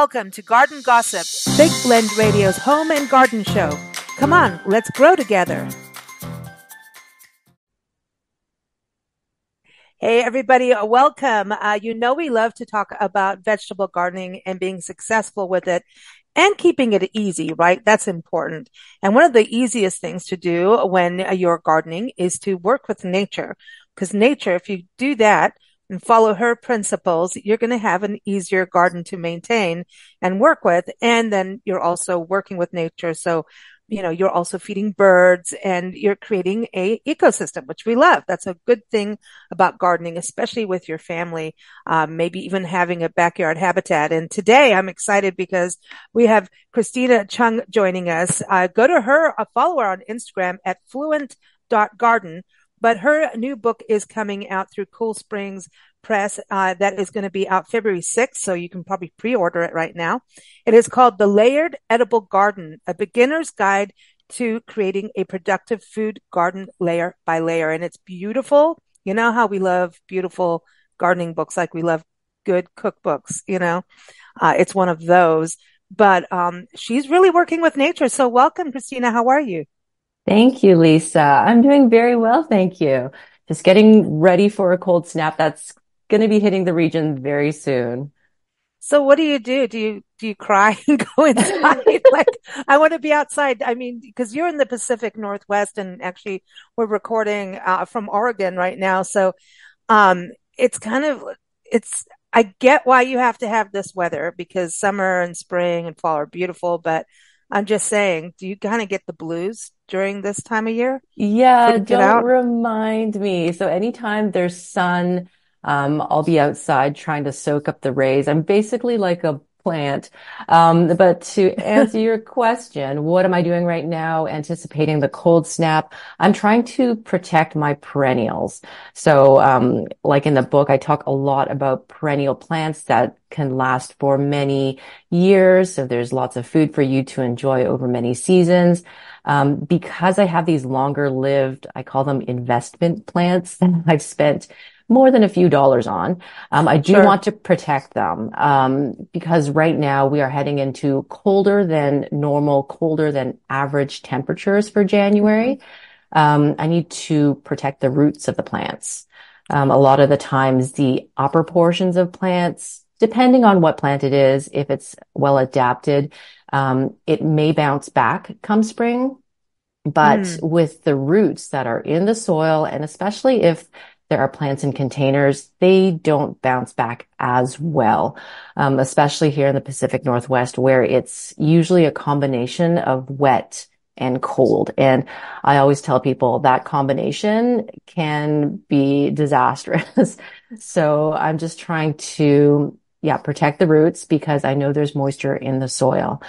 Welcome to Garden Gossip, Big Blend Radio's home and garden show. Come on, let's grow together. Hey, everybody, uh, welcome. Uh, you know, we love to talk about vegetable gardening and being successful with it and keeping it easy, right? That's important. And one of the easiest things to do when you're gardening is to work with nature. Because nature, if you do that, and follow her principles, you're going to have an easier garden to maintain and work with. And then you're also working with nature. So, you know, you're also feeding birds and you're creating a ecosystem, which we love. That's a good thing about gardening, especially with your family, um, maybe even having a backyard habitat. And today I'm excited because we have Christina Chung joining us. Uh, go to her, uh, follow her on Instagram at fluent.garden but her new book is coming out through Cool Springs Press. Uh, that is going to be out February 6th, so you can probably pre-order it right now. It is called The Layered Edible Garden, a beginner's guide to creating a productive food garden layer by layer. And it's beautiful. You know how we love beautiful gardening books, like we love good cookbooks, you know? Uh, it's one of those. But um, she's really working with nature. So welcome, Christina. How are you? Thank you, Lisa. I'm doing very well. Thank you. Just getting ready for a cold snap that's going to be hitting the region very soon. So what do you do? Do you, do you cry and go inside? like, I want to be outside. I mean, because you're in the Pacific Northwest and actually we're recording, uh, from Oregon right now. So, um, it's kind of, it's, I get why you have to have this weather because summer and spring and fall are beautiful, but I'm just saying, do you kind of get the blues during this time of year? Yeah, don't remind me. So anytime there's sun, um, I'll be outside trying to soak up the rays. I'm basically like a plant. Um, but to answer your question, what am I doing right now? Anticipating the cold snap. I'm trying to protect my perennials. So, um, like in the book, I talk a lot about perennial plants that can last for many years. So there's lots of food for you to enjoy over many seasons. Um, because I have these longer lived, I call them investment plants that I've spent more than a few dollars on. Um, I do sure. want to protect them um, because right now we are heading into colder than normal, colder than average temperatures for January. Um, I need to protect the roots of the plants. Um, a lot of the times, the upper portions of plants, depending on what plant it is, if it's well adapted, um, it may bounce back come spring. But mm. with the roots that are in the soil, and especially if there are plants in containers, they don't bounce back as well, um, especially here in the Pacific Northwest, where it's usually a combination of wet and cold. And I always tell people that combination can be disastrous. so I'm just trying to, yeah, protect the roots because I know there's moisture in the soil.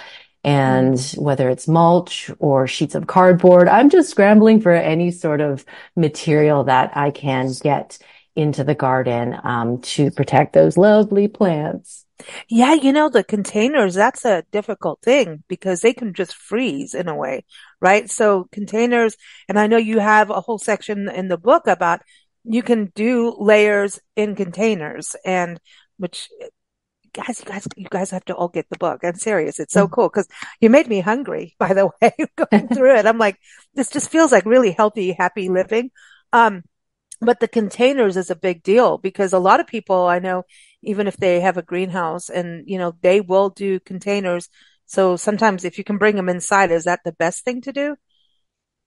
And whether it's mulch or sheets of cardboard, I'm just scrambling for any sort of material that I can get into the garden um, to protect those lovely plants. Yeah, you know, the containers, that's a difficult thing because they can just freeze in a way, right? So containers, and I know you have a whole section in the book about you can do layers in containers and which guys, you guys, you guys have to all get the book. I'm serious. It's so mm. cool because you made me hungry, by the way, going through it. I'm like, this just feels like really healthy, happy living. Um, but the containers is a big deal because a lot of people I know, even if they have a greenhouse and, you know, they will do containers. So sometimes if you can bring them inside, is that the best thing to do?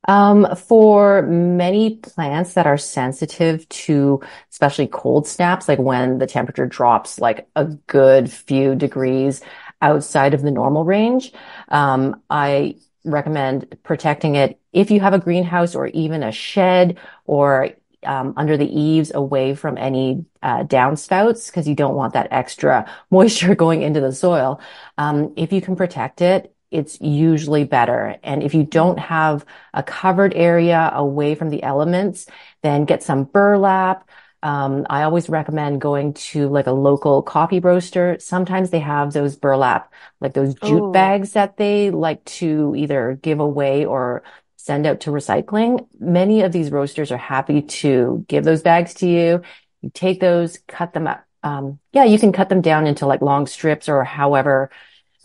Um, for many plants that are sensitive to especially cold snaps, like when the temperature drops like a good few degrees outside of the normal range, um, I recommend protecting it if you have a greenhouse or even a shed or um, under the eaves away from any uh, downspouts because you don't want that extra moisture going into the soil. Um, if you can protect it, it's usually better. And if you don't have a covered area away from the elements, then get some burlap. Um, I always recommend going to like a local coffee roaster. Sometimes they have those burlap, like those jute oh. bags that they like to either give away or send out to recycling. Many of these roasters are happy to give those bags to you. You take those, cut them up um, yeah, you can cut them down into like long strips or however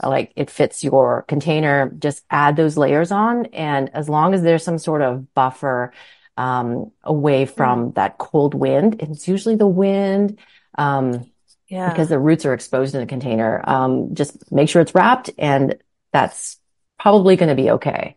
like it fits your container. Just add those layers on. And as long as there's some sort of buffer, um, away from mm. that cold wind, it's usually the wind. Um, yeah. because the roots are exposed in the container. Um, just make sure it's wrapped and that's probably going to be okay.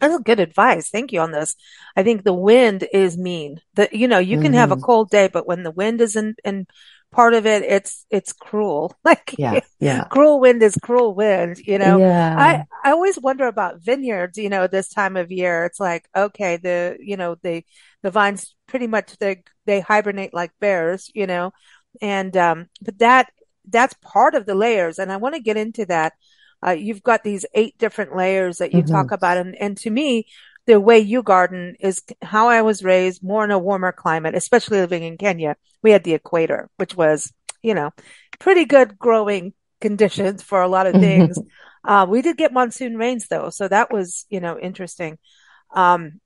That's good advice. Thank you on this. I think the wind is mean. That you know, you can mm-hmm. have a mm-hmm. cold day, but when the wind is in, in part of it, it's it's cruel. Like yeah, yeah. cruel wind is cruel wind. You know, yeah. I I always wonder about vineyards. You know, this time of year, it's like okay, the you know the the vines pretty much they they hibernate like bears. You know, and um, but that that's part of the layers, and I want to get into that uh, you've got these eight different layers that you mm-hmm. talk about. And, and to me, the way you garden is how I was raised more in a warmer climate, especially living in Kenya. We had the equator, which was, you know, pretty good growing conditions for a lot of things. uh, we did get monsoon rains though. So that was, you know, interesting. Um,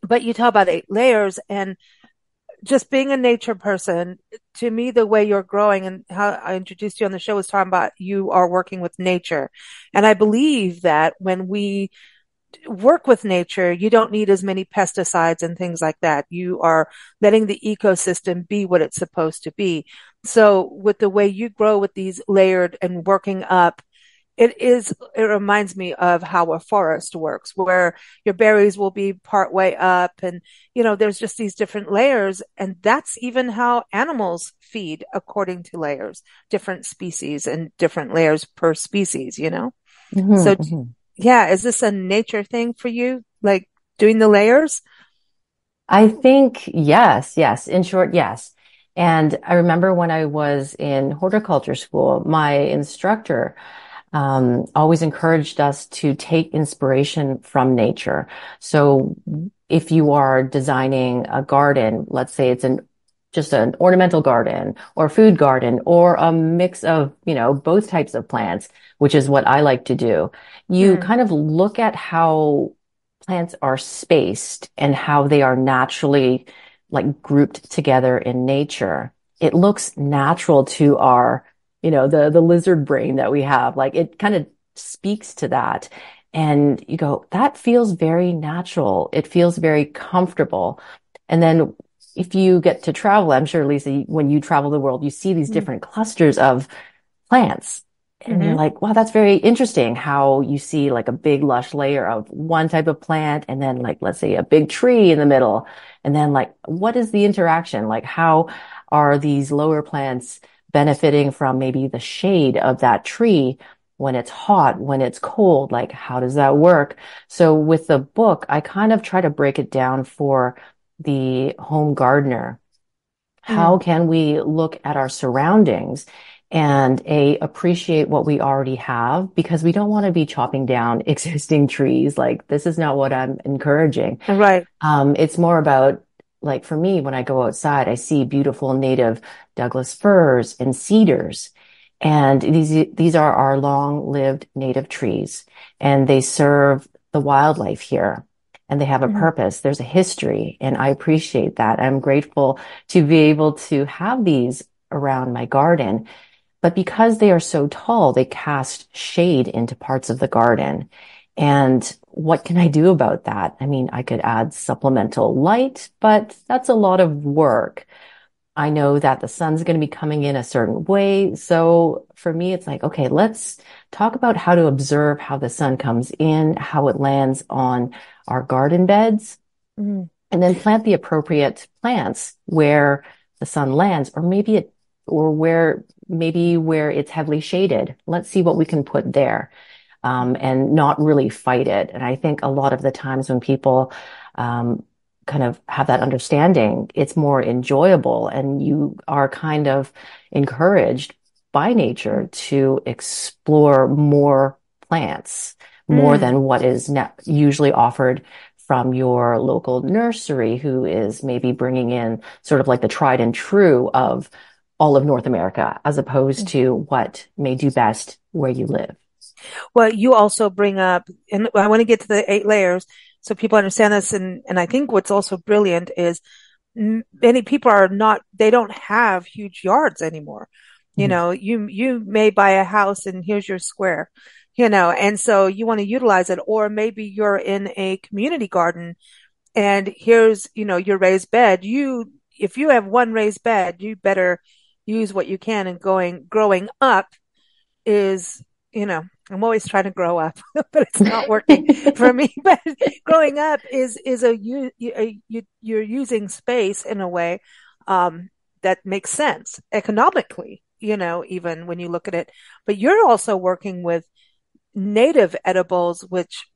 but you talk about eight layers and just being a nature person, to me, the way you're growing and how I introduced you on the show was talking about you are working with nature. And I believe that when we work with nature, you don't need as many pesticides and things like that. You are letting the ecosystem be what it's supposed to be. So with the way you grow with these layered and working up it is it reminds me of how a forest works where your berries will be part way up and you know there's just these different layers and that's even how animals feed according to layers different species and different layers per species you know mm-hmm, so mm-hmm. Yeah is this a nature thing for you like doing the layers? I think yes yes. In short yes. And i remember when i was in horticulture school my instructor um, always encouraged us to take inspiration from nature. So if you are designing a garden, let's say it's an just an ornamental garden or food garden or a mix of, you know, both types of plants, which is what I like to do. You mm. kind of look at how plants are spaced and how they are naturally like grouped together in nature. It looks natural to our you know, the, the lizard brain that we have, like it kind of speaks to that. And you go, that feels very natural. It feels very comfortable. And then if you get to travel, I'm sure, Lisa, when you travel the world, you see these mm-hmm. different clusters of plants. And mm-hmm. you're like, wow, that's very interesting how you see like a big lush layer of one type of plant and then like, let's say a big tree in the middle. And then like, what is the interaction? Like, how are these lower plants benefiting from maybe the shade of that tree when it's hot, when it's cold, like how does that work? So with the book, I kind of try to break it down for the home gardener. How can we look at our surroundings and a appreciate what we already have because we don't want to be chopping down existing trees. Like this is not what I'm encouraging. Right. Um, it's more about like for me, when I go outside, I see beautiful native Douglas firs and cedars. And these, these are our long lived native trees and they serve the wildlife here and they have a mm-hmm. purpose. There's a history and I appreciate that. I'm grateful to be able to have these around my garden. But because they are so tall, they cast shade into parts of the garden. And what can I do about that? I mean, I could add supplemental light, but that's a lot of work. I know that the sun's going to be coming in a certain way. So for me, it's like, okay, let's talk about how to observe how the sun comes in, how it lands on our garden beds, mm-hmm. and then plant the appropriate plants where the sun lands, or maybe it, or where, maybe where it's heavily shaded. Let's see what we can put there um, and not really fight it. And I think a lot of the times when people um, kind of have that understanding, it's more enjoyable and you are kind of encouraged by nature to explore more plants, more mm. than what is usually offered from your local nursery who is maybe bringing in sort of like the tried and true of all of North America as opposed to what may do best where you live. Well, you also bring up, and I want to get to the eight layers so people understand this. And, and I think what's also brilliant is many people are not, they don't have huge yards anymore. You mm-hmm. know, you, you may buy a house and here's your square, you know, and so you want to utilize it. Or maybe you're in a community garden and here's, you know, your raised bed. You, if you have one raised bed, you better use what you can and going, growing up is, you know, I'm always trying to grow up, but it's not working for me. But growing up is, is a, you, you, you're using space in a way, um, that makes sense economically, you know, even when you look at it, but you're also working with native edibles, which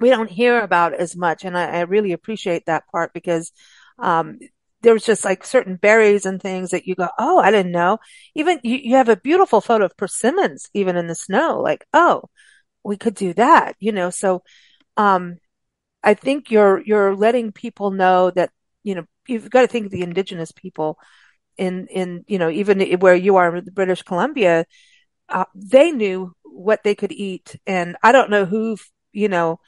we don't hear about as much. And I, I really appreciate that part because, um, there's just like certain berries and things that you go, Oh, I didn't know. Even you, you have a beautiful photo of persimmons, even in the snow. Like, Oh, we could do that, you know? So, um, I think you're, you're letting people know that, you know, you've got to think of the indigenous people in, in, you know, even where you are in British Columbia, uh, they knew what they could eat. And I don't know who, you know,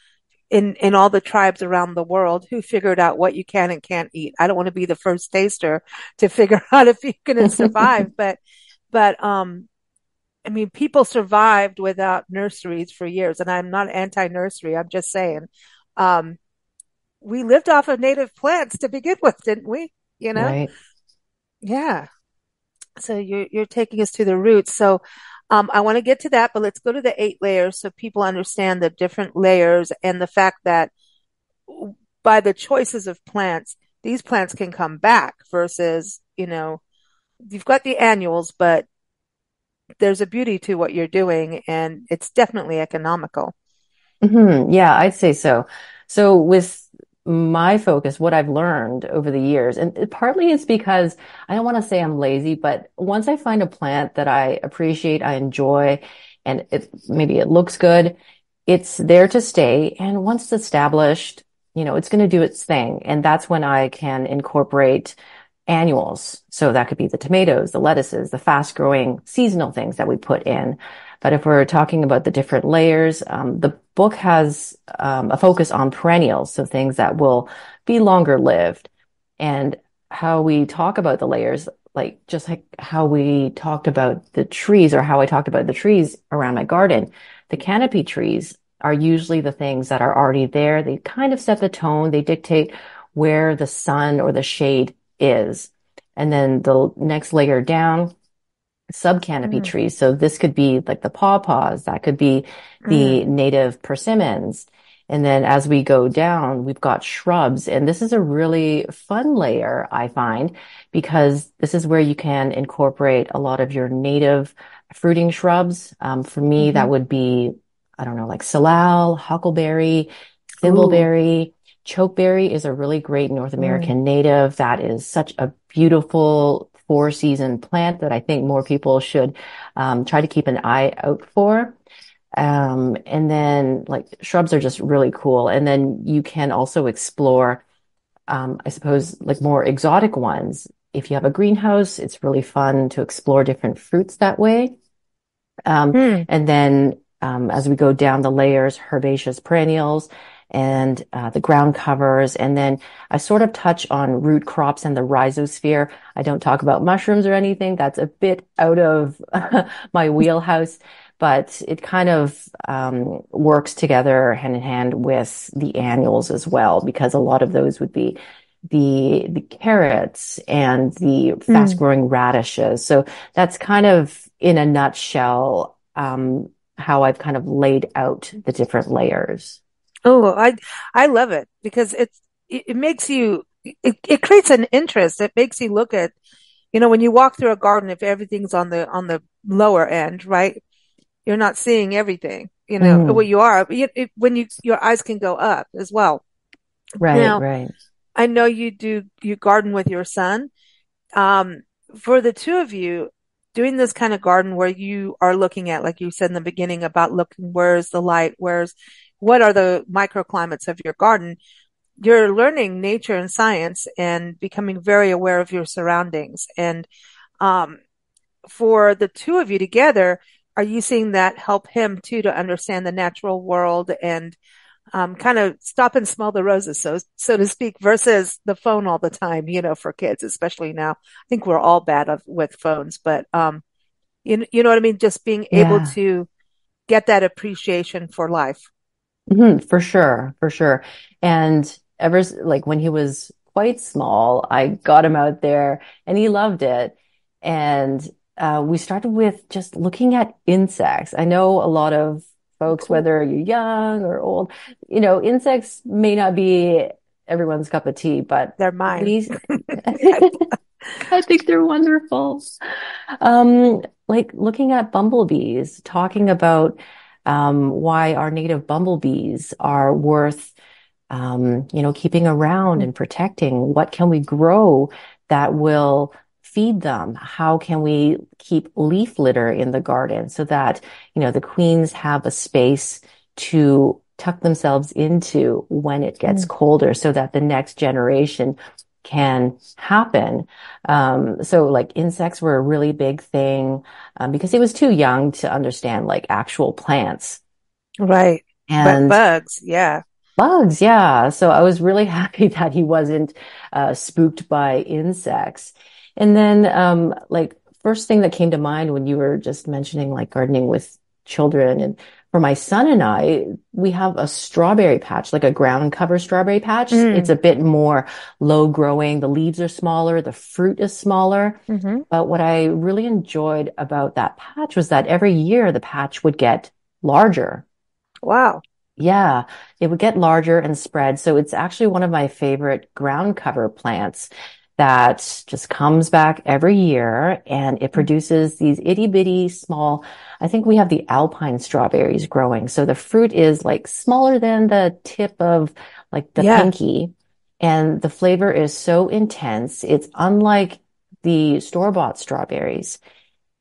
in, in all the tribes around the world who figured out what you can and can't eat. I don't want to be the first taster to figure out if you're going to survive, but, but, um, I mean, people survived without nurseries for years and I'm not anti-nursery. I'm just saying, um, we lived off of native plants to begin with, didn't we? You know? Right. Yeah. So you're, you're taking us to the roots. So, um, I want to get to that, but let's go to the eight layers so people understand the different layers and the fact that by the choices of plants, these plants can come back versus, you know, you've got the annuals, but there's a beauty to what you're doing and it's definitely economical. Mm-hmm. Yeah, I'd say so. So with my focus, what I've learned over the years, and partly it's because I don't want to say I'm lazy, but once I find a plant that I appreciate, I enjoy, and it maybe it looks good, it's there to stay. And once it's established, you know, it's going to do its thing. And that's when I can incorporate annuals. So that could be the tomatoes, the lettuces, the fast growing seasonal things that we put in. But if we're talking about the different layers, um, the book has um, a focus on perennials, so things that will be longer lived. And how we talk about the layers, like just like how we talked about the trees or how I talked about the trees around my garden, the canopy trees are usually the things that are already there. They kind of set the tone. They dictate where the sun or the shade is. And then the next layer down subcanopy mm. trees. So this could be like the pawpaws, that could be the mm. native persimmons. And then as we go down, we've got shrubs. And this is a really fun layer, I find, because this is where you can incorporate a lot of your native fruiting shrubs. Um, for me, mm-hmm. that would be, I don't know, like salal, huckleberry, thimbleberry. Ooh. Chokeberry is a really great North American mm. native that is such a beautiful four season plant that I think more people should um, try to keep an eye out for. Um, and then like shrubs are just really cool. And then you can also explore, um, I suppose, like more exotic ones. If you have a greenhouse, it's really fun to explore different fruits that way. Mm. And then um, as we go down the layers, herbaceous perennials, and uh, the ground covers. And then I sort of touch on root crops and the rhizosphere. I don't talk about mushrooms or anything. That's a bit out of my wheelhouse, but it kind of um, works together hand in hand with the annuals as well, because a lot of those would be the the carrots and the hmm. fast growing mm. radishes. So that's kind of in a nutshell um, how I've kind of laid out the different layers. Oh, I, I love it because it's, it, it makes you, it, it creates an interest. It makes you look at, you know, when you walk through a garden, if everything's on the, on the lower end, right? You're not seeing everything, you know, mm. what you are, but it, when you, your eyes can go up as well. Right, now, right. I know you do, you garden with your son. Um, for the two of you, doing this kind of garden where you are looking at, like you said in the beginning about looking, where's the light? Where's, what are the microclimates of your garden? You're learning nature and science and becoming very aware of your surroundings. And, um, for the two of you together, are you seeing that help him too to understand the natural world and, um, kind of stop and smell the roses, so so to speak, versus the phone all the time. You know, for kids, especially now. I think we're all bad of, with phones, but um, you you know what I mean. Just being yeah. able to get that appreciation for life. Mm-hmm, for sure, for sure. And ever like when he was quite small, I got him out there and he loved it. And uh, we started with just looking at insects. I know a lot of folks, whether you're young or old, you know, insects may not be everyone's cup of tea, but they're mine. These, I think they're wonderful. Um, like looking at bumblebees, talking about um, why our native bumblebees are worth, um, you know, keeping around and protecting. What can we grow that will feed them? How can we keep leaf litter in the garden so that, you know, the queens have a space to tuck themselves into when it gets mm. colder so that the next generation can happen. Um, so like insects were a really big thing, um, because he was too young to understand like actual plants. Right. And but bugs. Yeah. Bugs. Yeah. So I was really happy that he wasn't, uh, spooked by insects. And then, um, like first thing that came to mind when you were just mentioning like gardening with children and for my son and I, we have a strawberry patch, like a ground cover strawberry patch. Mm. It's a bit more low growing. The leaves are smaller. The fruit is smaller. Mm-hmm. But what I really enjoyed about that patch was that every year the patch would get larger. Wow. Yeah, it would get larger and spread. So it's actually one of my favorite ground cover plants that just comes back every year and it hmm. produces these itty bitty small, I think we have the alpine strawberries growing. So the fruit is like smaller than the tip of like the yeah. pinky and the flavor is so intense. It's unlike the store bought strawberries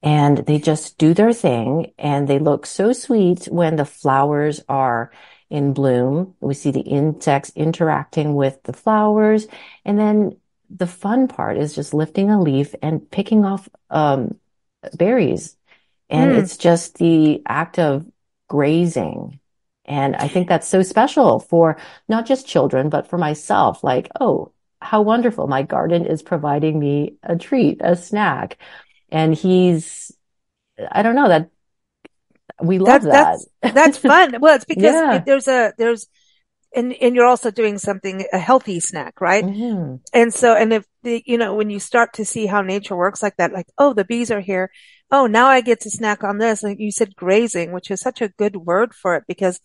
and they just do their thing and they look so sweet when the flowers are in bloom. We see the insects interacting with the flowers and then the fun part is just lifting a leaf and picking off um, berries. And mm. it's just the act of grazing. And I think that's so special for not just children, but for myself. Like, oh, how wonderful. My garden is providing me a treat, a snack. And he's, I don't know that we love that. That's, that's fun. Well, it's because yeah. there's a, there's, and and you're also doing something a healthy snack, right? Mm-hmm. And so, and if the, you know, when you start to see how nature works like that, like, oh, the bees are here. Oh, now I get to snack on this. Like you said, grazing, which is such a good word for it because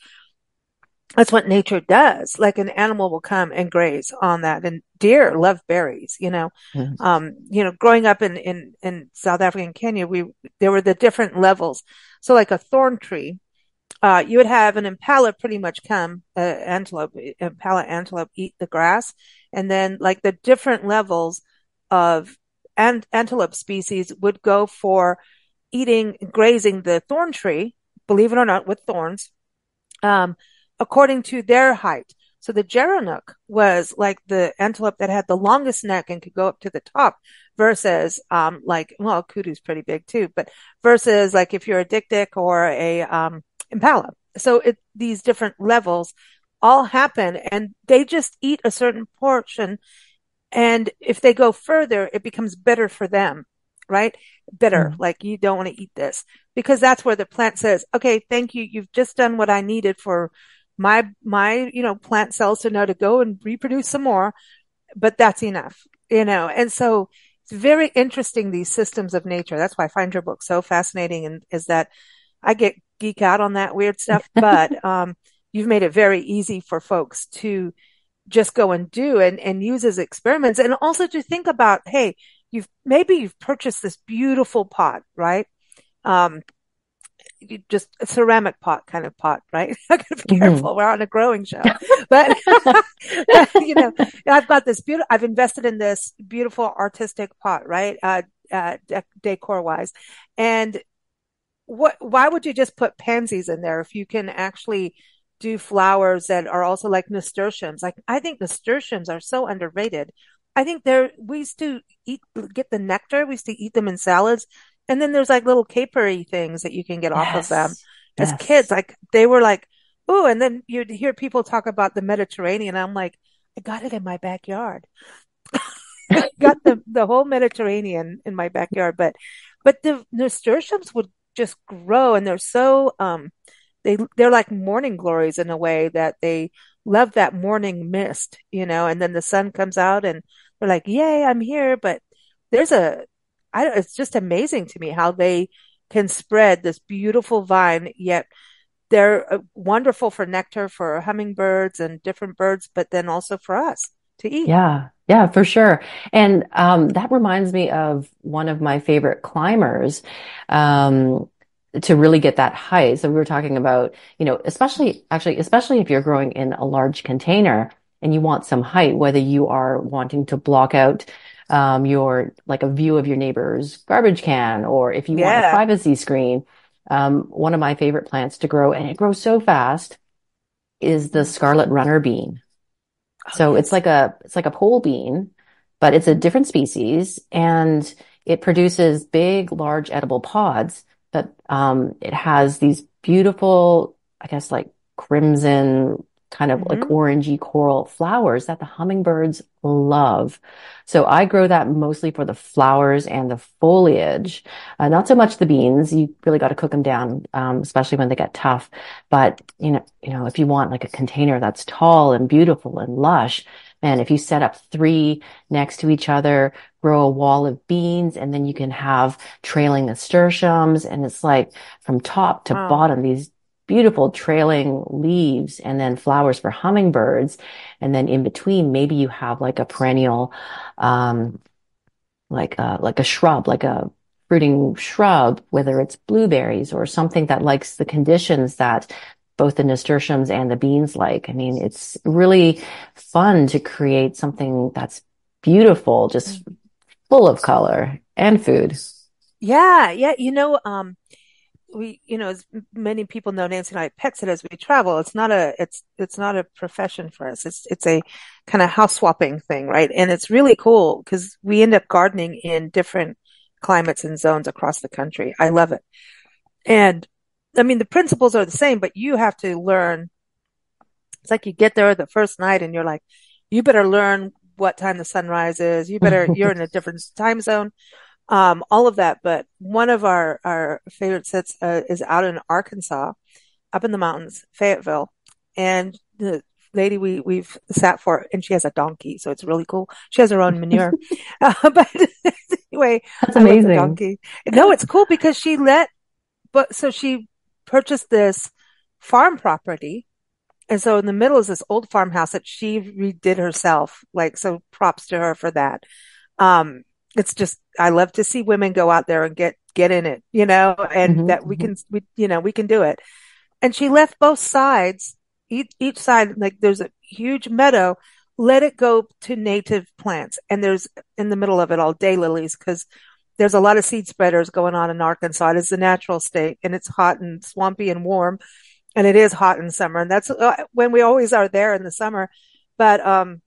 that's what nature does. Like an animal will come and graze on that. And deer love berries, you know. Mm-hmm. Um, you know, growing up in, in, in South Africa and Kenya, we, there were the different levels. So like a thorn tree, uh, you would have an impala pretty much come, uh, antelope, impala antelope eat the grass. And then like the different levels of ant- antelope species would go for eating, grazing the thorn tree, believe it or not, with thorns, um, according to their height. So the gerenuk was like the antelope that had the longest neck and could go up to the top versus, um, like, well, kudu's pretty big too, but versus like if you're a dik-dik or a, um, impala. So it, these different levels all happen and they just eat a certain portion. And if they go further, it becomes better for them, right? Bitter. Mm. Like you don't want to eat this because that's where the plant says, okay, thank you. You've just done what I needed for my, my, you know, plant cells to know to go and reproduce some more, but that's enough, you know? And so it's very interesting, these systems of nature. That's why I find your book so fascinating and is that I get geek out on that weird stuff, but um, you've made it very easy for folks to just go and do and, and use as experiments and also to think about, hey, you've maybe you've purchased this beautiful pot, right? Um, you just a ceramic pot kind of pot, right? I gotta be mm-hmm. careful. We're on a growing show, but you know, I've got this beautiful, I've invested in this beautiful artistic pot, right? Uh, uh, decor wise. And what, why would you just put pansies in there if you can actually do flowers that are also like nasturtiums? Like, I think nasturtiums are so underrated. I think they're, we used to eat, get the nectar. We used to eat them in salads. And then there's like little capery things that you can get yes. off of them as yes. kids. Like they were like oh, and then you'd hear people talk about the Mediterranean. I'm like, I got it in my backyard. got the, the whole Mediterranean in my backyard, but, but the nasturtiums would just grow and they're so, um, they, they're like morning glories in a way that they love that morning mist, you know, and then the sun comes out and they're like, yay, I'm here. But there's a, I, it's just amazing to me how they can spread this beautiful vine, yet they're uh, wonderful for nectar for hummingbirds and different birds, but then also for us to eat. Yeah. Yeah, for sure. And um, that reminds me of one of my favorite climbers. Um, to really get that height. So we were talking about, you know, especially actually, especially if you're growing in a large container and you want some height, whether you are wanting to block out um, your like a view of your neighbor's garbage can, or if you yeah. want a privacy screen. Um, one of my favorite plants to grow, and it grows so fast, is the scarlet runner bean. Oh, so yes. it's like a it's like a pole bean, but it's a different species, and it produces big, large edible pods. But um, it has these beautiful, I guess, like crimson kind of mm-hmm. like orangey coral flowers that the hummingbirds love. So I grow that mostly for the flowers and the foliage, uh, not so much the beans. You really got to cook them down, um, especially when they get tough. But you know, you know, if you want like a container that's tall and beautiful and lush, and if you set up three next to each other, grow a wall of beans, and then you can have trailing nasturtiums, and it's like from top to wow. bottom these beautiful trailing leaves and then flowers for hummingbirds. And then in between, maybe you have like a perennial, um, like a, like a shrub, like a fruiting shrub, whether it's blueberries or something that likes the conditions that both the nasturtiums and the beans like. I mean, it's really fun to create something that's beautiful, just full of color and food. Yeah. Yeah. You know, um, we, you know, as many people know, Nancy and I pets it as we travel. It's not a, it's, it's not a profession for us. It's, it's a kind of house swapping thing, right? And it's really cool because we end up gardening in different climates and zones across the country. I love it. And I mean, the principles are the same, but you have to learn. It's like you get there the first night and you're like, you better learn what time the sun rises. You better, you're in a different time zone um, all of that. But one of our, our favorite sets uh, is out in Arkansas, up in the mountains, Fayetteville. And the lady we, we've sat for, and she has a donkey. So it's really cool. She has her own manure. uh, but anyway, that's amazing. donkey. No, it's cool because she let, but so she purchased this farm property. And so in the middle is this old farmhouse that she redid herself. Like, so props to her for that. Um, it's just I love to see women go out there and get get in it, you know, and mm-hmm, that we mm-hmm. can we you know we can do it. And she left both sides, each each side like there's a huge meadow. Let it go to native plants, and there's in the middle of it all day lilies because there's a lot of seed spreaders going on in Arkansas. It is the natural state, and it's hot and swampy and warm, and it is hot in summer, and that's uh, when we always are there in the summer. But um,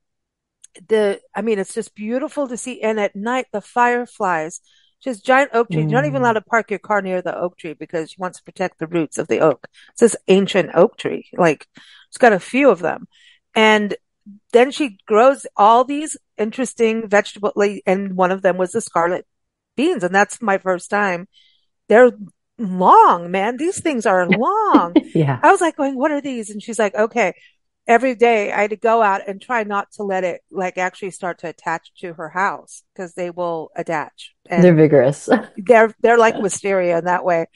the, I mean, it's just beautiful to see. And at night, the fireflies, just giant oak tree. Mm. You're not even allowed to park your car near the oak tree because she wants to protect the roots of the oak. It's this ancient oak tree. Like, it's got a few of them. And then she grows all these interesting vegetables, and one of them was the scarlet beans. And that's my first time. They're long, man. These things are long. yeah. I was like going, what are these? And she's like, okay, every day I had to go out and try not to let it like actually start to attach to her house because they will attach. And they're vigorous. they're they're like wisteria in that way.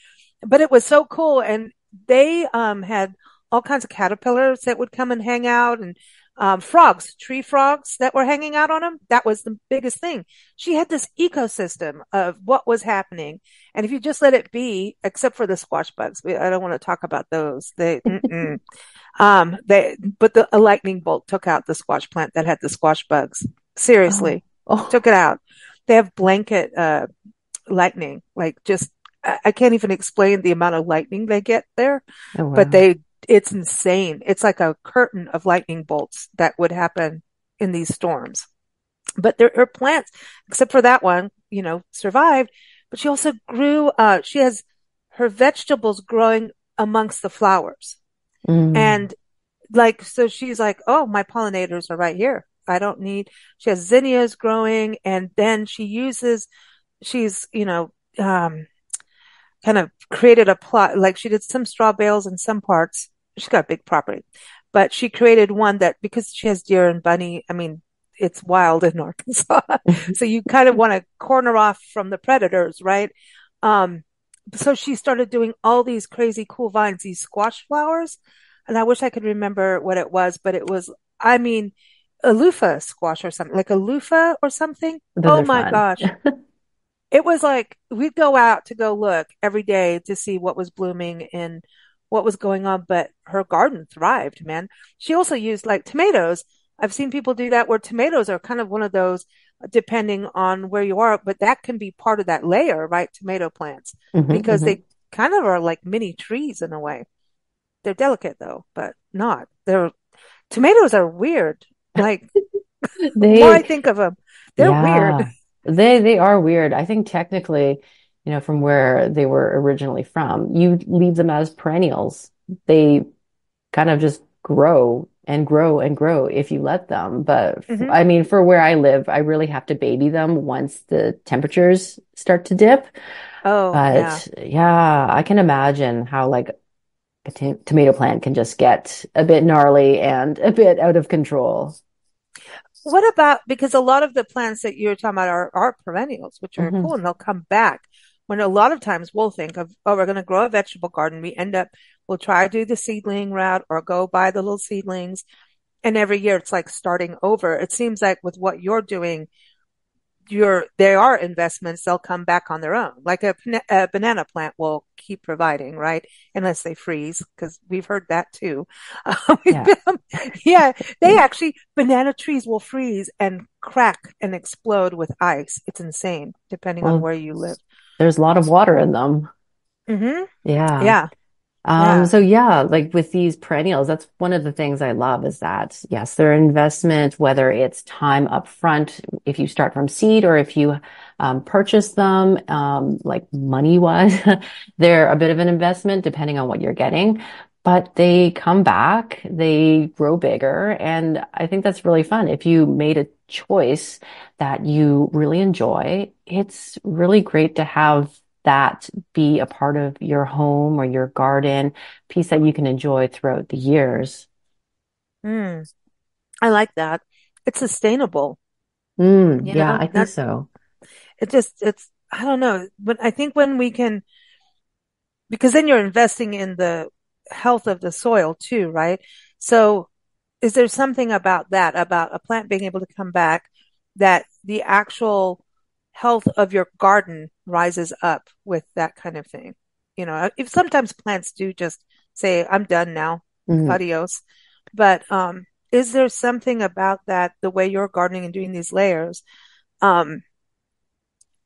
But it was so cool and they um had all kinds of caterpillars that would come and hang out and um, frogs, tree frogs that were hanging out on them. That was the biggest thing. She had this ecosystem of what was happening. And if you just let it be, except for the squash bugs, I don't want to talk about those. They, um, they, but the, a lightning bolt took out the squash plant that had the squash bugs. Seriously. Oh. Oh. Took it out. They have blanket, uh, lightning, like just, I, I can't even explain the amount of lightning they get there, oh, wow. but they it's insane. It's like a curtain of lightning bolts that would happen in these storms. But there, her plants, except for that one, you know, survived. But she also grew, uh, she has her vegetables growing amongst the flowers. Mm. And like, so she's like, Oh, my pollinators are right here. I don't need, she has zinnias growing and then she uses, she's, you know, um, kind of created a plot, like she did some straw bales in some parts. She's got a big property, but she created one that because she has deer and bunny, I mean, it's wild in Arkansas. so you kind of want to corner off from the predators, right? Um, so she started doing all these crazy cool vines, these squash flowers. And I wish I could remember what it was, but it was, I mean, a loofah squash or something, like a loofah or something. Those oh my fun. gosh. it was like we'd go out to go look every day to see what was blooming and what was going on, but her garden thrived, man. She also used like tomatoes. I've seen people do that where tomatoes are kind of one of those depending on where you are, but that can be part of that layer, right? Tomato plants mm-hmm, because mm-hmm. they kind of are like mini trees in a way. They're delicate though, but not. They're tomatoes are weird. Like they, the I think of them, they're yeah. weird. They they are weird. I think technically, you know, from where they were originally from, you leave them as perennials. They kind of just grow and grow and grow if you let them. But mm-hmm. I mean, for where I live, I really have to baby them once the temperatures start to dip. Oh, but yeah, yeah I can imagine how like a t- tomato plant can just get a bit gnarly and a bit out of control. What about because a lot of the plants that you're talking about are, are perennials, which are mm-hmm. cool and they'll come back. When a lot of times we'll think of, oh, we're going to grow a vegetable garden. We end up, we'll try to do the seedling route or go buy the little seedlings. And every year it's like starting over. It seems like with what you're doing, you're, there are investments, they'll come back on their own. Like a, a banana plant will keep providing, right? Unless they freeze, because we've heard that too. Um, yeah. yeah, they actually, banana trees will freeze and crack and explode with ice. It's insane, depending well, on where you live. There's a lot of water in them. Mm-hmm. Yeah. Yeah. Um, yeah. so yeah, like with these perennials, that's one of the things I love is that yes, they're an investment, whether it's time up front, if you start from seed or if you um, purchase them, um, like money wise, they're a bit of an investment depending on what you're getting, but they come back, they grow bigger. And I think that's really fun. If you made a choice that you really enjoy, it's really great to have that be a part of your home or your garden, piece that you can enjoy throughout the years. Mm, I like that. It's sustainable. Mm, yeah, know? I think so. It just, it's, I don't know, but I think when we can, because then you're investing in the health of the soil too, right? So is there something about that, about a plant being able to come back that the actual health of your garden rises up with that kind of thing. You know, if sometimes plants do just say, I'm done now, mm-hmm. adios. But, um, is there something about that, the way you're gardening and doing these layers, um,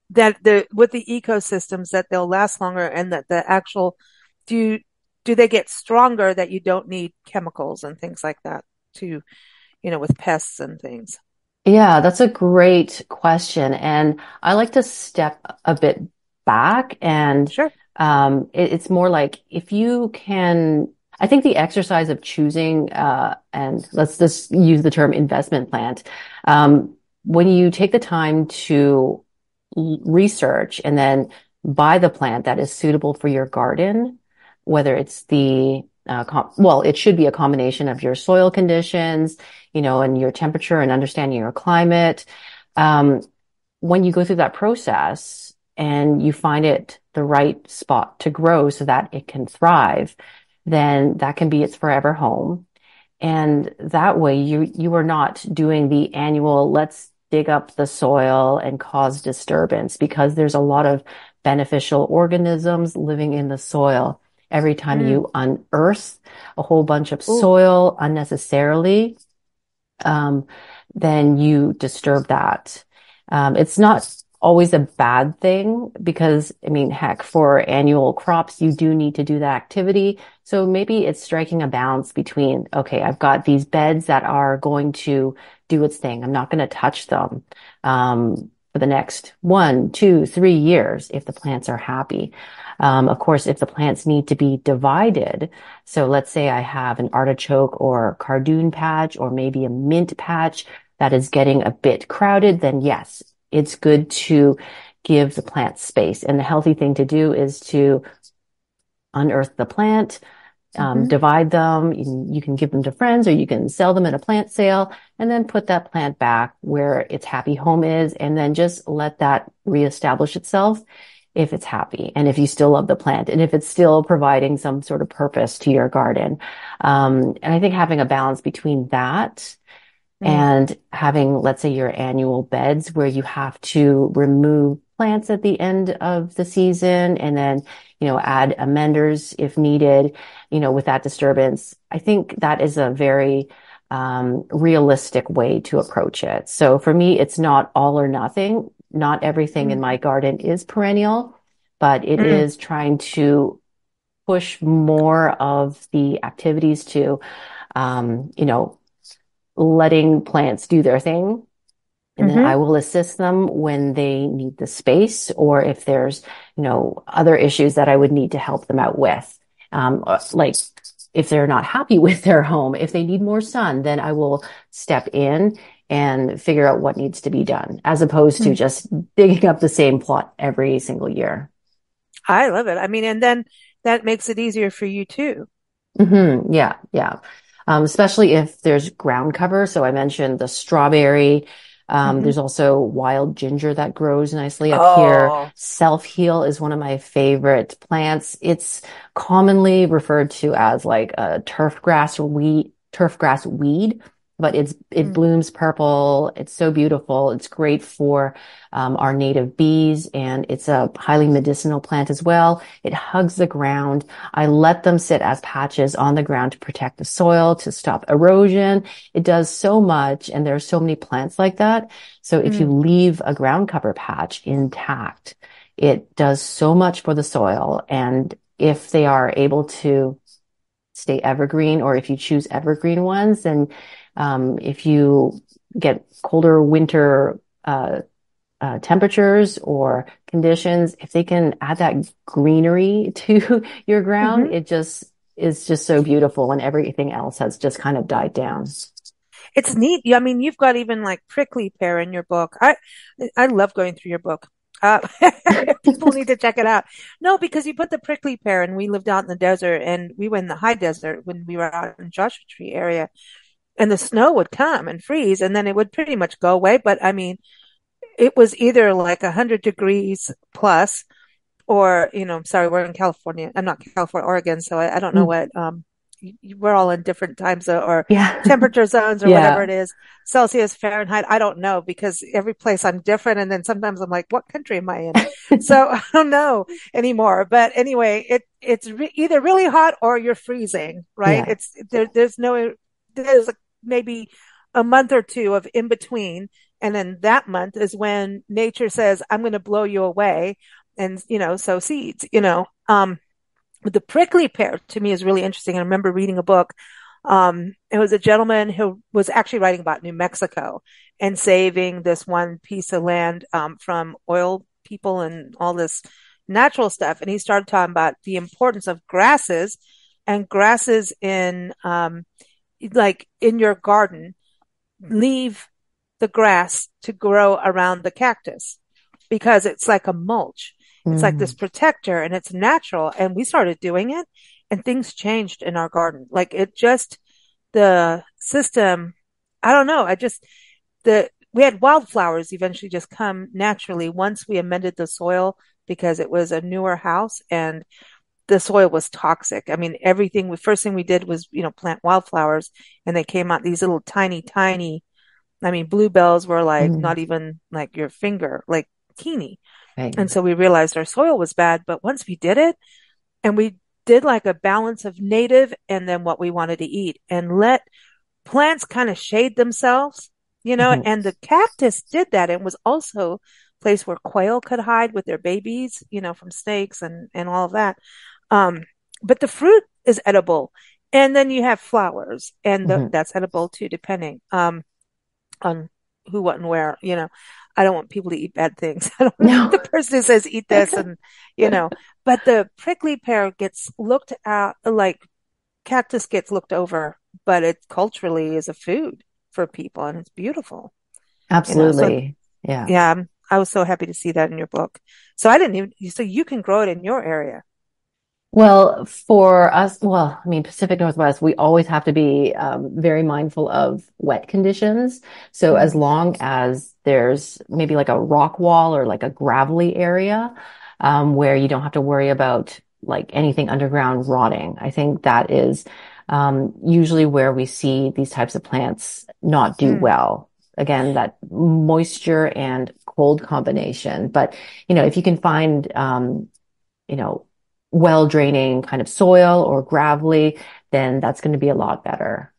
that the, with the ecosystems that they'll last longer and that the actual, do you, do they get stronger that you don't need chemicals and things like that to, you know, with pests and things? Yeah, that's a great question. And I like to step a bit back and sure. um, it, it's more like if you can, I think the exercise of choosing, uh, and let's just use the term investment plant. Um, when you take the time to research and then buy the plant that is suitable for your garden, whether it's the uh, com- well, it should be a combination of your soil conditions, you know, and your temperature and understanding your climate. Um, when you go through that process and you find it the right spot to grow so that it can thrive, then that can be its forever home. And that way you, you are not doing the annual, let's dig up the soil and cause disturbance because there's a lot of beneficial organisms living in the soil every time mm. you unearth a whole bunch of Ooh. soil unnecessarily, um, then you disturb that. Um, it's not always a bad thing because, I mean, heck, for annual crops, you do need to do that activity. So maybe it's striking a balance between, okay, I've got these beds that are going to do its thing. I'm not going to touch them. Um, for the next one, two, three years if the plants are happy. Um, of course, if the plants need to be divided, so let's say I have an artichoke or cardoon patch or maybe a mint patch that is getting a bit crowded, then yes, it's good to give the plant space. And the healthy thing to do is to unearth the plant, um, mm-hmm. divide them. You can, you can, give them to friends or you can sell them at a plant sale and then put that plant back where its happy home is and then just let that reestablish itself if it's happy and if you still love the plant and if it's still providing some sort of purpose to your garden. Um, and I think having a balance between that mm. and having, let's say your annual beds where you have to remove plants at the end of the season and then you know, add amenders if needed, you know, with that disturbance. I think that is a very um, realistic way to approach it. So for me, it's not all or nothing. Not everything mm in my garden is perennial, but it mm is trying to push more of the activities to, um, you know, letting plants do their thing and mm-hmm. then I will assist them when they need the space or if there's, you know, other issues that I would need to help them out with. Um, uh, like if they're not happy with their home, if they need more sun, then I will step in and figure out what needs to be done as opposed to just digging up the same plot every single year. I love it. I mean, and then that makes it easier for you too. Mm-hmm. Yeah. Yeah. Um, especially if there's ground cover. So I mentioned the strawberry, um, mm-hmm. There's also wild ginger that grows nicely up oh. here. Self heal is one of my favorite plants. It's commonly referred to as like a turf grass weed, turf grass weed but it's it mm. blooms purple. It's so beautiful. It's great for um, our native bees, and it's a highly medicinal plant as well. It hugs the ground. I let them sit as patches on the ground to protect the soil, to stop erosion. It does so much, and there are so many plants like that. So if mm. you leave a ground cover patch intact, it does so much for the soil. And if they are able to stay evergreen, or if you choose evergreen ones, then um, if you get colder winter uh, uh, temperatures or conditions, if they can add that greenery to your ground, mm-hmm. it just is just so beautiful and everything else has just kind of died down. It's neat. I mean, you've got even like prickly pear in your book. I, I love going through your book. Uh, people need to check it out. No, because you put the prickly pear and we lived out in the desert and we went in the high desert when we were out in Joshua Tree area and the snow would come and freeze and then it would pretty much go away. But I mean, it was either like a hundred degrees plus or, you know, I'm sorry, we're in California. I'm not California, Oregon. So I, I don't know mm. what, um, we're all in different times or yeah. temperature zones or yeah. whatever it is. Celsius, Fahrenheit. I don't know because every place I'm different. And then sometimes I'm like, what country am I in? so I don't know anymore. But anyway, it, it's re- either really hot or you're freezing, right? Yeah. It's there, there's no, there's a maybe a month or two of in between. And then that month is when nature says, I'm going to blow you away and, you know, sow seeds, you know, um, the prickly pear to me is really interesting. I remember reading a book. Um, it was a gentleman who was actually writing about New Mexico and saving this one piece of land, um, from oil people and all this natural stuff. And he started talking about the importance of grasses and grasses in, um, like in your garden, leave the grass to grow around the cactus because it's like a mulch. Mm. It's like this mm. protector and it's natural. And we started doing it and things changed in our garden. Like it just, the system, I don't know. I just, the, we had wildflowers eventually just come naturally once we amended the soil because it was a newer house and the soil was toxic. I mean, everything, the first thing we did was, you know, plant wildflowers and they came out these little tiny, tiny, I mean, bluebells were like mm. not even like your finger, like teeny. Right. And so we realized our soil was bad. But once we did it and we did like a balance of native and then what we wanted to eat and let plants kind of shade themselves, you know, mm-hmm. and the cactus did that. It was also a place where quail could hide with their babies, you know, from snakes and, and all of that. Um, but the fruit is edible. And then you have flowers and the, mm-hmm. that's edible too, depending, um, on who, what, and where, you know. I don't want people to eat bad things. I don't no. the person who says eat this and, you know, but the prickly pear gets looked at like cactus gets looked over, but it culturally is a food for people and it's beautiful. Absolutely. You know? so, yeah. Yeah. I was so happy to see that in your book. So I didn't even, so you can grow it in your area. Well, for us, well, I mean, Pacific Northwest, we always have to be um, very mindful of wet conditions. So mm-hmm. as long as there's maybe like a rock wall or like a gravelly area, um, where you don't have to worry about like anything underground rotting, I think that is, um, usually where we see these types of plants not do mm. well. Again, that moisture and cold combination. But, you know, if you can find, um, you know, well draining kind of soil or gravelly, then that's going to be a lot better.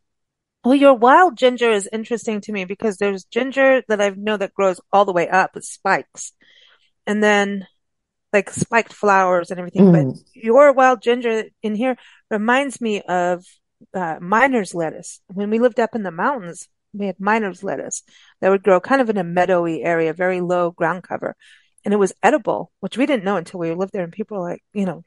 Well, your wild ginger is interesting to me because there's ginger that I know that grows all the way up with spikes and then like spiked flowers and everything. Mm. But your wild ginger in here reminds me of uh, miner's lettuce. When we lived up in the mountains, we had miner's lettuce that would grow kind of in a meadowy area, very low ground cover. And it was edible, which we didn't know until we lived there. And people were like, you know,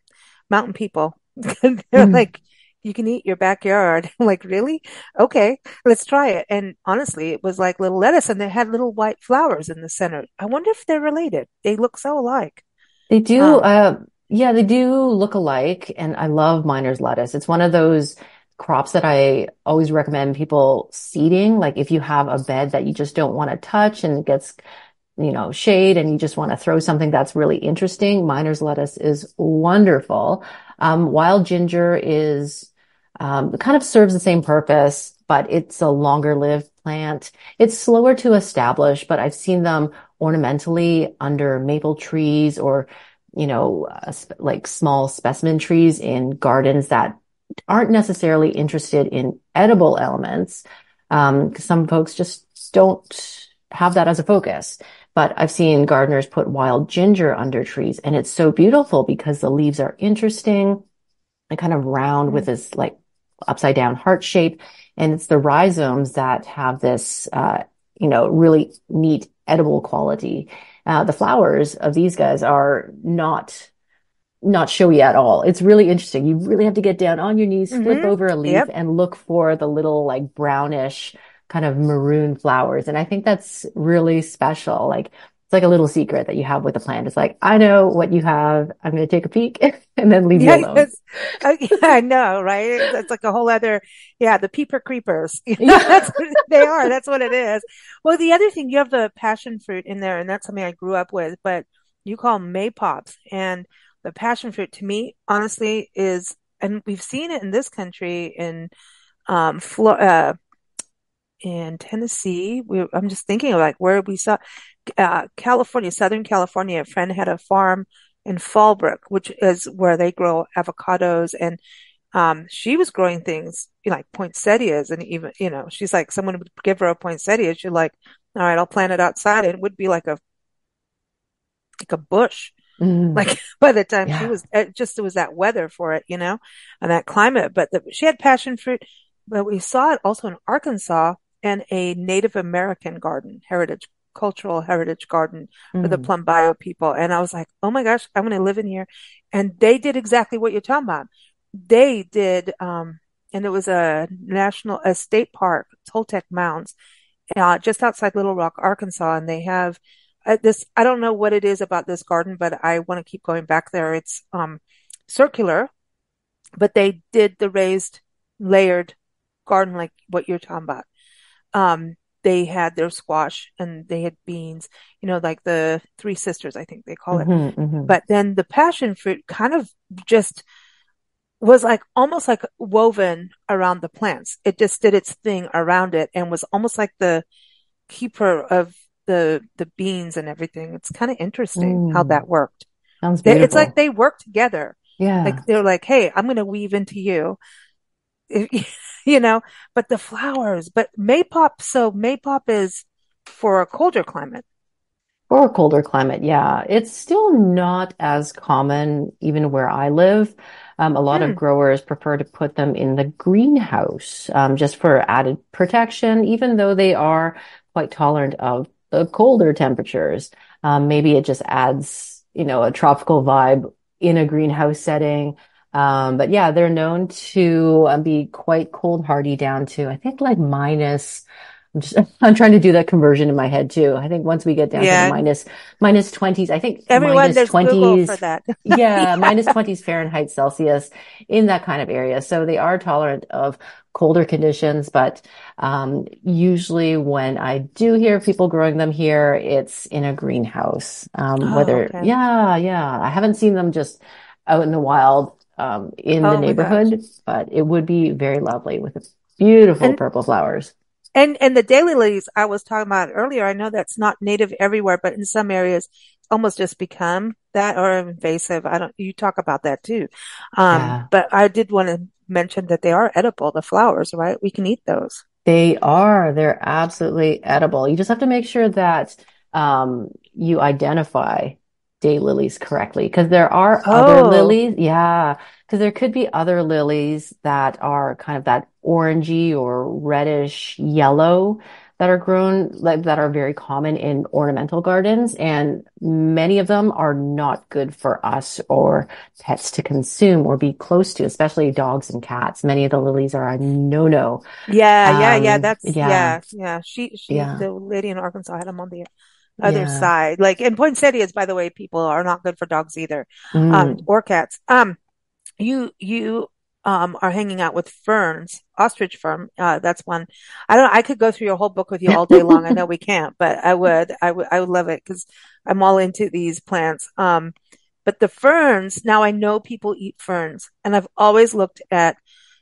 mountain people. They're mm. like, you can eat your backyard. I'm like, really? Okay, let's try it. And honestly, it was like little lettuce and they had little white flowers in the center. I wonder if they're related. They look so alike. They do. Um, uh, yeah, they do look alike. And I love miner's lettuce. It's one of those crops that I always recommend people seeding. Like if you have a bed that you just don't want to touch and it gets you know, shade and you just want to throw something that's really interesting, miner's lettuce is wonderful. Um, wild ginger is, um, kind of serves the same purpose, but it's a longer lived plant. It's slower to establish, but I've seen them ornamentally under maple trees or, you know, uh, like small specimen trees in gardens that aren't necessarily interested in edible elements. Um, some folks just don't have that as a focus. But I've seen gardeners put wild ginger under trees and it's so beautiful because the leaves are interesting and kind of round mm-hmm. with this like upside down heart shape. And it's the rhizomes that have this, uh, you know, really neat edible quality. Uh, the flowers of these guys are not not showy at all. It's really interesting. You really have to get down on your knees, mm-hmm. flip over a leaf yep. and look for the little like brownish kind of maroon flowers. And I think that's really special. Like it's like a little secret that you have with a plant. It's like, I know what you have. I'm going to take a peek and then leave yeah, you alone. Uh, yeah, I know, right? It's like a whole other, yeah, the peeper creepers. that's what they are. That's what it is. Well, the other thing, you have the passion fruit in there and that's something I grew up with, but you call them maypops and the passion fruit to me, honestly, is, and we've seen it in this country in, um, Flo- uh, in Tennessee. We, I'm just thinking of like where we saw uh, California, Southern California. A friend had a farm in Fallbrook, which is where they grow avocados, and um, she was growing things you know, like poinsettias, and even you know, she's like someone would give her a poinsettia, she's like, all right, I'll plant it outside, and it would be like a like a bush. Mm. Like by the time yeah. she was, it just it was that weather for it, you know, and that climate. But the, she had passion fruit. But we saw it also in Arkansas and a Native American garden, heritage, cultural heritage garden mm. for the mm. Plum Bayou people. And I was like, oh my gosh, I'm going to live in here. And they did exactly what you're talking about. They did, um, and it was a national, a state park, Toltec Mounds, uh, just outside Little Rock, Arkansas. And they have uh, this, I don't know what it is about this garden, but I want to keep going back there. It's, um, circular, but they did the raised layered garden like what you're talking about um, they had their squash and they had beans, you know, like the three sisters, I think they call it. Mm-hmm, mm-hmm. But then the passion fruit kind of just was like almost like woven around the plants. It just did its thing around it and was almost like the keeper of the the beans and everything. It's kind of interesting mm. how that worked. Sounds beautiful. it's like they work together. Yeah. Like they're like, hey, I'm going to weave into you. you know, but the flowers, but maypop, so maypop is for a colder climate. For a colder climate, yeah. It's still not as common even where I live. Um, a lot mm. of hmm. growers prefer to put them in the greenhouse, um, just for added protection, even though they are quite tolerant of the colder temperatures. Um, maybe it just adds, you know, a tropical vibe in a greenhouse setting. Um, but yeah, they're known to um, be quite cold hardy down to, I think like minus, I'm just, I'm trying to do that conversion in my head too. I think once we get down yeah. to minus, minus 20s, I think Everyone, minus 20s. for that. yeah, minus 20s Fahrenheit Celsius in that kind of area. So they are tolerant of colder conditions, but um, usually when I do hear people growing them here, it's in a greenhouse. Um, oh, whether, okay. yeah, yeah, I haven't seen them just out in the wild um, in oh, the neighborhood, but it would be very lovely with the beautiful and, purple flowers. And and the daylilies I was talking about earlier, I know that's not native everywhere, but in some areas, almost just become that or invasive. I don't. You talk about that too, um, yeah. but I did want to mention that they are edible, the flowers, right? We can eat those. They are. They're absolutely edible. You just have to make sure that um, you identify daylilies correctly because there are oh. other lilies. Yeah. Because there could be other lilies that are kind of that orangey or reddish yellow that are grown like that are very common in ornamental gardens and many of them are not good for us or pets to consume or be close to especially dogs and cats many of the lilies are a no-no yeah um, yeah yeah that's yeah yeah, yeah. she she yeah. the lady in arkansas had them on the other yeah. side like in poinsettias by the way people are not good for dogs either um, mm. um or cats um you you um, are hanging out with ferns, ostrich fern. Uh, that's one. I don't. I could go through your whole book with you all day long. I know we can't, but I would. I would. I would love it because I'm all into these plants. Um, but the ferns. Now I know people eat ferns, and I've always looked at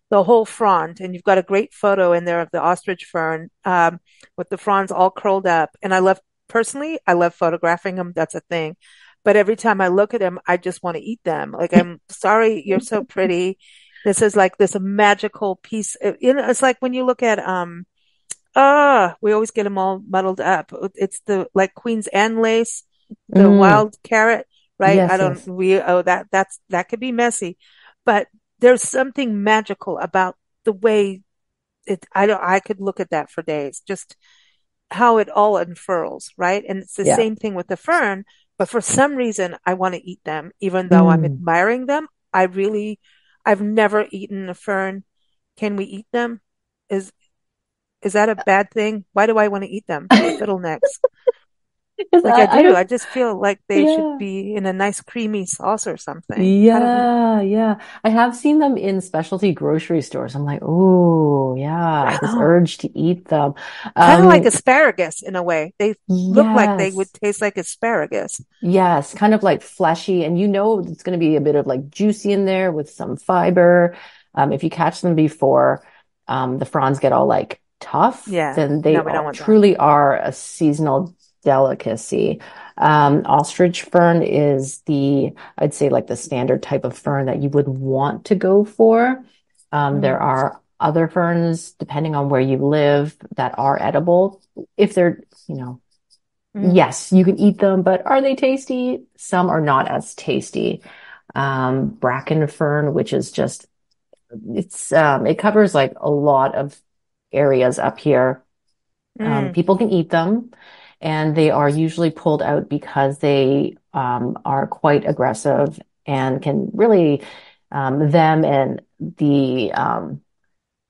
the whole frond. And you've got a great photo in there of the ostrich fern um, with the fronds all curled up. And I love personally. I love photographing them. That's a thing. But every time I look at them, I just want to eat them. Like I'm sorry, you're so pretty this is like this magical piece. You know, it's like when you look at, um, ah, we always get them all muddled up. It's the, like Queen's Anne lace, the mm. wild carrot, right? Yes, I don't, yes. we, oh, that, that's, that could be messy, but there's something magical about the way it, I don't, I could look at that for days, just how it all unfurls, right? And it's the yeah. same thing with the fern, but for some reason I want to eat them, even though mm. I'm admiring them. I really I've never eaten a fern. Can we eat them? Is is that a bad thing? Why do I want to eat them? Fiddlenecks. Like I, I do. I, I, just feel like they yeah. should be in a nice creamy sauce or something. Yeah, yeah. I have seen them in specialty grocery stores. I'm like, oh, yeah, this urge to eat them. kind of like um, asparagus in a way. They look like they would taste like asparagus. Yes, kind of like fleshy, and you know it's going to be a bit of like juicy in there with some fiber. Um, if you catch them before um, the fronds get all like tough, yeah. then they no, truly that. are a seasonal delicacy. Um, ostrich fern is the, I'd say like the standard type of fern that you would want to go for. Um, mm-hmm. there are other ferns, depending on where you live, that are edible. If they're, you know, mm-hmm. yes, you can eat them, but are they tasty? Some are not as tasty. Um, bracken fern, which is just, it's, um, it covers like a lot of areas up here. Um, mm. people can eat them and they are usually pulled out because they um, are quite aggressive and can really um, them and the um,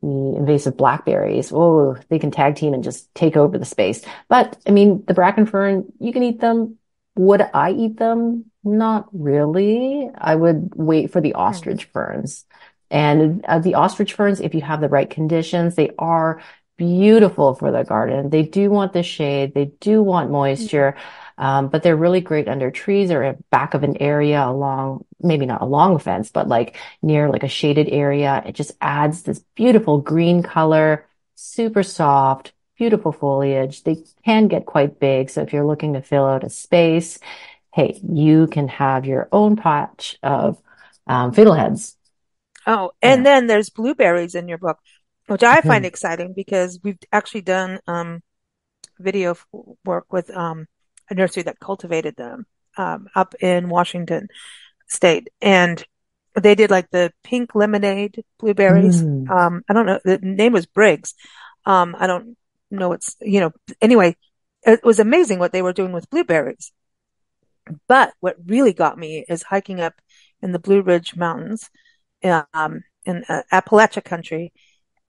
the invasive blackberries. Oh, they can tag team and just take over the space. But I mean, the bracken fern, you can eat them. Would I eat them? Not really. I would wait for the ostrich ferns. And uh, the ostrich ferns, if you have the right conditions, they are beautiful for the garden. They do want the shade. They do want moisture. Um, but they're really great under trees or at back of an area along, maybe not along a fence, but like near like a shaded area. It just adds this beautiful green color, super soft, beautiful foliage. They can get quite big. So if you're looking to fill out a space, hey, you can have your own patch of um, fiddleheads. Oh, and yeah. then there's blueberries in your book which I find exciting because we've actually done um, video work with um, a nursery that cultivated them um, up in Washington State, and they did like the pink lemonade blueberries. Mm. Um, I don't know the name was Briggs. Um, I don't know it's you know anyway. it was amazing what they were doing with blueberries. But what really got me is hiking up in the Blue Ridge Mountains, um, in uh, Appalachia country.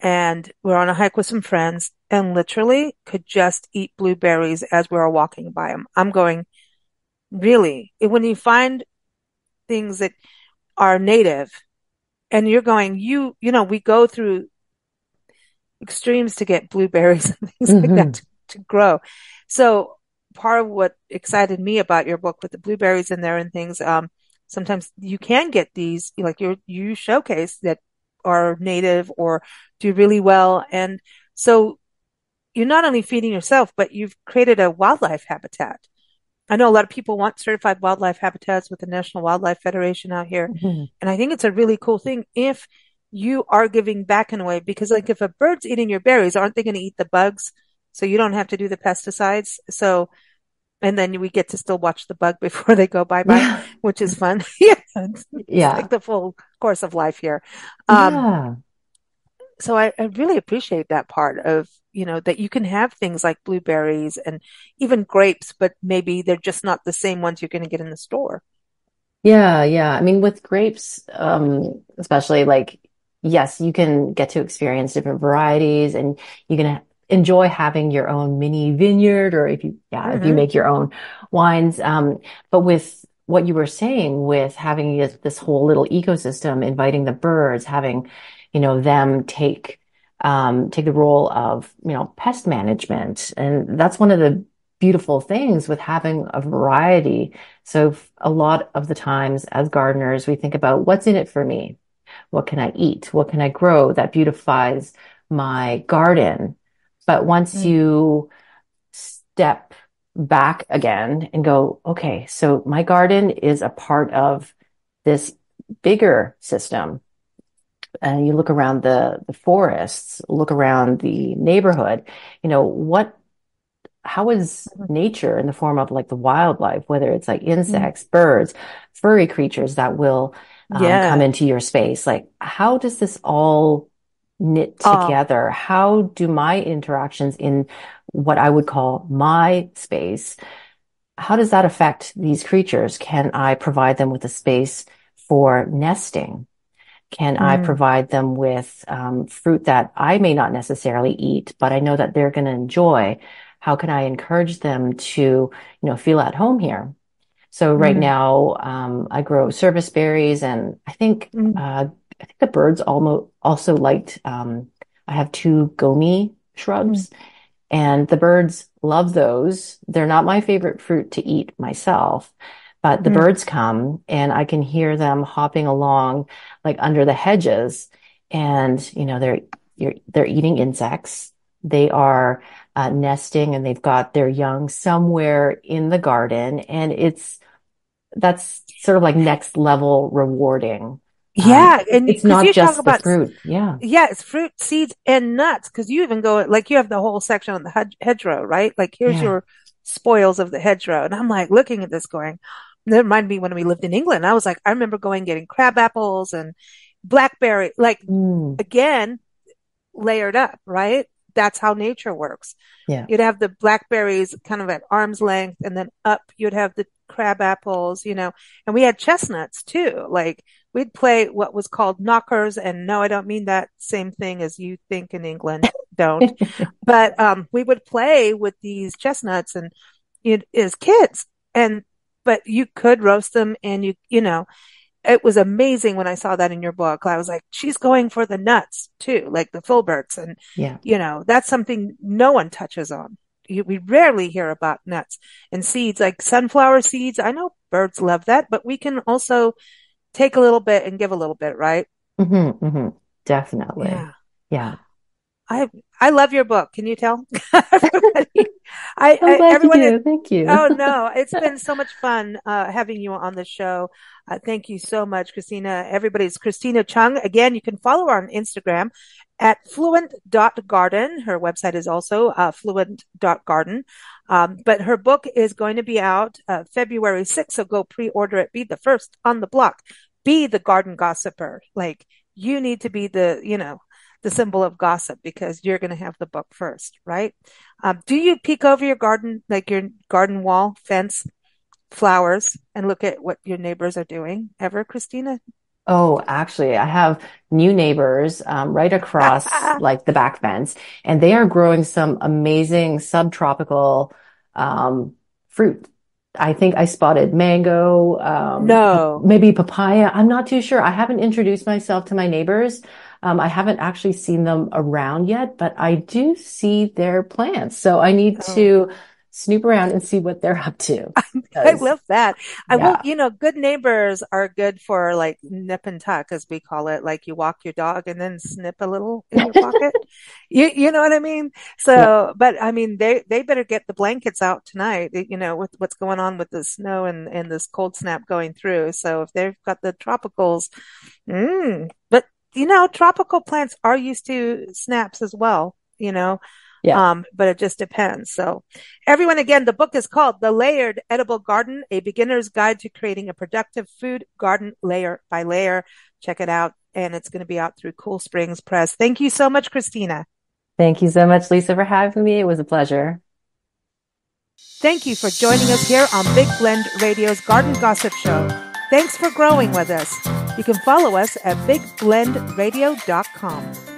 And we're on a hike with some friends and literally could just eat blueberries as we were walking by them. I'm going, really? When you find things that are native and you're going, you, you know, we go through extremes to get blueberries and things mm-hmm. like that to, to grow. So part of what excited me about your book with the blueberries in there and things, um, sometimes you can get these, like you you showcase that are native or do really well. And so you're not only feeding yourself, but you've created a wildlife habitat. I know a lot of people want certified wildlife habitats with the National Wildlife Federation out here. Mm-hmm. And I think it's a really cool thing if you are giving back in a way, because like if a bird's eating your berries, aren't they going to eat the bugs? So you don't have to do the pesticides. So and then we get to still watch the bug before they go bye bye, which is fun. yeah, yeah, like the full course of life here. Um, yeah. So I, I really appreciate that part of you know that you can have things like blueberries and even grapes, but maybe they're just not the same ones you're going to get in the store. Yeah, yeah. I mean, with grapes, um, especially like yes, you can get to experience different varieties and you can enjoy having your own mini vineyard or if you, yeah, mm-hmm. if you mm-hmm. make your own wines. Um, but with what you were saying with having this, this, whole little ecosystem, inviting the birds, having, you know, them take, um, take the role of, you know, pest management. And that's one of the beautiful things with having a variety. So a lot of the times as gardeners, we think about what's in it for me? What can I eat? What can I grow that beautifies my garden? But once mm. you step back again and go, okay, so my garden is a part of this bigger system. And you look around the, the forests, look around the neighborhood, you know, what, how is mm-hmm. nature in the form of like the wildlife, whether it's like insects, mm. birds, furry creatures that will um, yeah. come into your space? Like, how does this all knit oh. together? Oh. How do my interactions in what I would call my space, how does that affect these creatures? Can I provide them with a space for nesting? Can mm. I provide them with um, fruit that I may not necessarily eat, but I know that they're going to enjoy? How can I encourage them to, you know, feel at home here? So right mm. now, um, I grow service berries, and I think mm. uh, I think the birds almost also liked. Um, I have two goumi shrubs, mm. And the birds love those. They're not my favorite fruit to eat myself, but the mm. birds come, and I can hear them hopping along like under the hedges, and you know they're they're eating insects. They are uh, nesting, and they've got their young somewhere in the garden, and it's that's sort of like next level rewarding yeah, um, and it's not just about, fruit. Yeah, yeah, it's fruit, seeds, and nuts. Because you even go like you have the whole section on the hedgerow, right? Like here's yeah. your spoils of the hedgerow, and I'm like looking at this, going, that reminded me when we lived in England. I was like, I remember going getting crab apples and blackberry, like mm. again, layered up, right? That's how nature works. Yeah. You'd have the blackberries kind of at arm's length and then up you'd have the crab apples, you know, and we had chestnuts too. Like we'd play what was called knockers. And no, I don't mean that same thing as you think in England. don't. but, um, we would play with these chestnuts and it as kids and, but you could roast them and you, you know, it was amazing when I saw that in your book. I was like, she's going for the nuts too, like the filberts. And, yeah. you know, that's something no one touches on. We rarely hear about nuts and seeds like sunflower seeds. I know birds love that, but we can also take a little bit and give a little bit, right? Mm-hmm, mm-hmm. Definitely. Yeah. yeah. I I love your book. Can you tell? I, I everyone. Is, Thank you. oh no, it's been so much fun uh, having you on the show. Uh, thank you so much, Christina. Everybody's Christina Chung. Again, you can follow her on Instagram at fluent.garden. Her website is also uh, fluent.garden. Um, but her book is going to be out uh, February 6th, so go pre-order it. Be the first on the block. Be the garden gossiper. Like you need to be the, you know, the symbol of gossip because you're going to have the book first, right? Um, do you peek over your garden, like your garden wall, fence, flowers, and look at what your neighbors are doing ever, Christina? Oh, actually, I have new neighbors um, right across like the back fence, and they are growing some amazing subtropical um, fruit. I think I spotted mango, um, no, maybe papaya. I'm not too sure. I haven't introduced myself to my neighbors. Um, I haven't actually seen them around yet, but I do see their plants. So I need oh. to snoop around and see what they're up to. I love that. I yeah. will, you know, good neighbors are good for like nip and tuck, as we call it. Like you walk your dog and then snip a little in your pocket. You, you know what I mean? So, yeah. but I mean, they, they better get the blankets out tonight, you know, with what's going on with the snow and, and this cold snap going through. So if they've got the tropicals, mm, but you know, tropical plants are used to snaps as well, you know. Yeah. Um, but it just depends. So everyone, again, the book is called The Layered Edible Garden, a beginner's guide to creating a productive food garden layer by layer. Check it out. And it's going to be out through Cool Springs Press. Thank you so much, Christina. Thank you so much, Lisa, for having me. It was a pleasure. Thank you for joining us here on Big Blend Radio's Garden Gossip Show. Thanks for growing with us. You can follow us at bigblendradio.com.